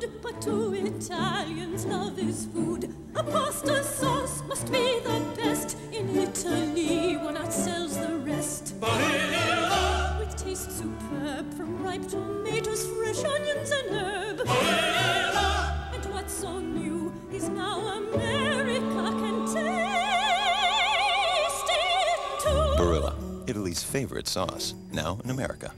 good, but to Italians love is food. A pasta sauce must be the best. In Italy, one outsells the rest. Barilla! With taste superb, from ripe tomatoes, fresh onions, and herb. Barilla! And what's so new is now America can taste it too. Barilla, Italy's favorite sauce, now in America.